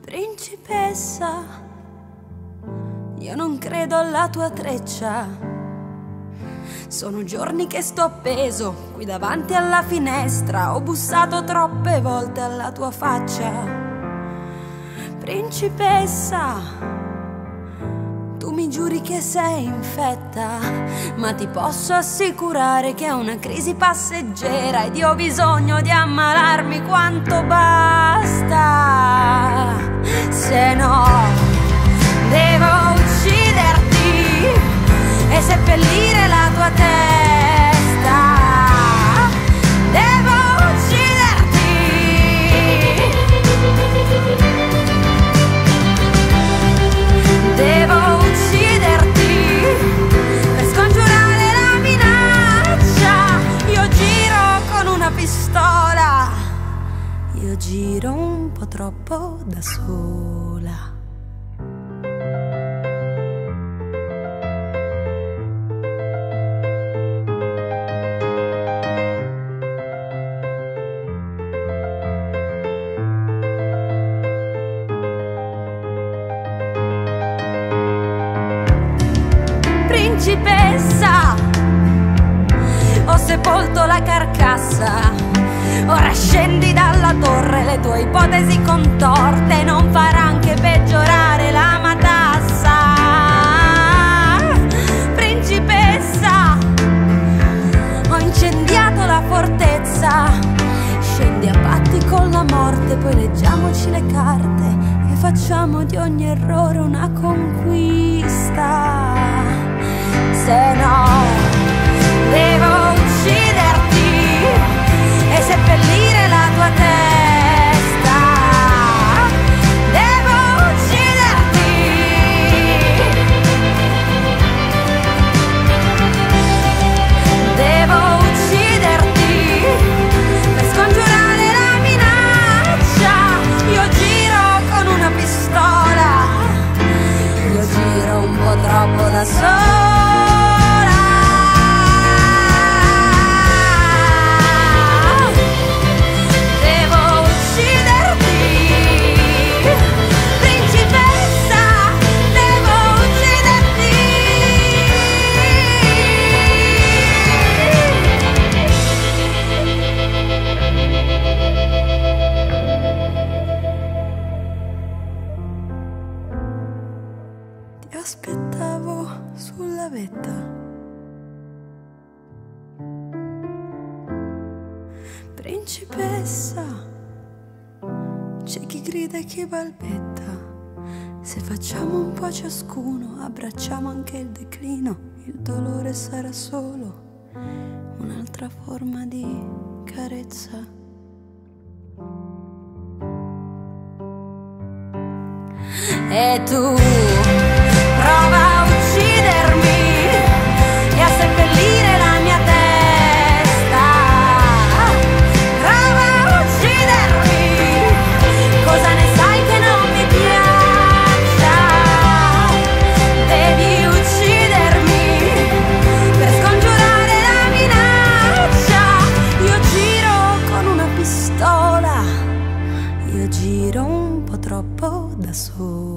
Principessa, io non credo alla tua treccia. Sono giorni che sto appeso qui davanti alla finestra. Ho bussato troppe volte alla tua faccia. Principessa, giuri che sei infetta, ma ti posso assicurare che è una crisi passeggera ed io ho bisogno di ammalarmi quanto basta. Se no devo giro un po' troppo da sola. Principessa, ho sepolto la carcassa. Ora scendi dalla torre, ipotesi contorte non faranno che peggiorare la matassa. Principessa, ho incendiato la fortezza. Scendi a patti con la morte, poi leggiamoci le carte e facciamo di ogni errore una conquista. Se no, Ti aspettavo sulla vetta. Principessa, c'è chi grida e chi balbetta. Se facciamo un po' ciascuno, abbracciamo anche il declino. Il dolore sarà solo un'altra forma di carezza. E tu soul.